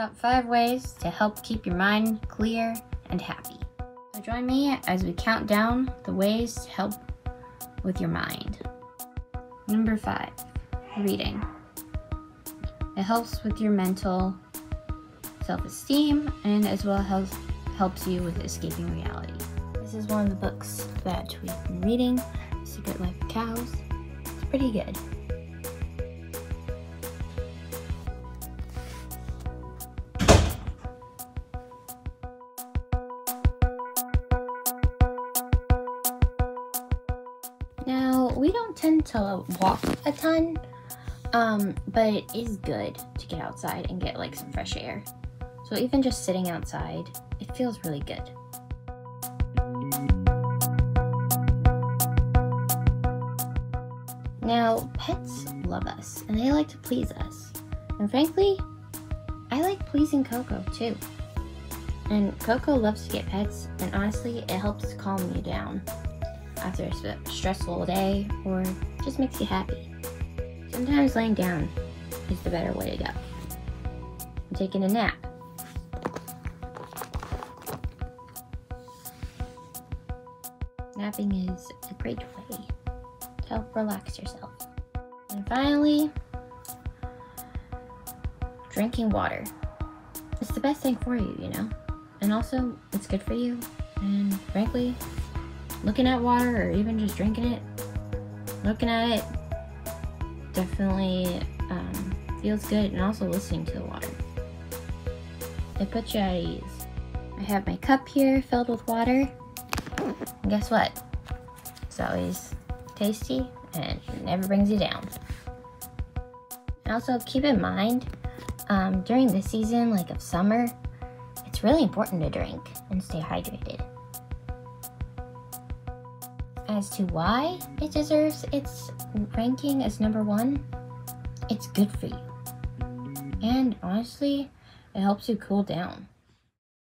Top 5 ways to help keep your mind clear and happy. So join me as we count down the ways to help with your mind. Number 5. Reading. It helps with your mental self-esteem and as well helps helps you with escaping reality. This is one of the books that we've been reading, Secret Life of Cows. It's pretty good. We don't tend to walk a ton, um, but it is good to get outside and get like some fresh air. So even just sitting outside, it feels really good. Now, pets love us and they like to please us. And frankly, I like pleasing Coco too. And Coco loves to get pets, and honestly, it helps calm you down after a stressful day or just makes you happy. Sometimes laying down is the better way to go. And taking a nap. Napping is a great way to help relax yourself. And finally, drinking water. It's the best thing for you, you know? And also, it's good for you. And frankly, looking at water or even just drinking it, looking at it definitely um, feels good. And also listening to the water. It puts you at ease. I have my cup here filled with water. And guess what? It's always tasty and never brings you down. Also keep in mind, um, during the season, like of summer, it's really important to drink and stay hydrated. As to why it deserves its ranking as number one, it's good for you. And honestly, it helps you cool down.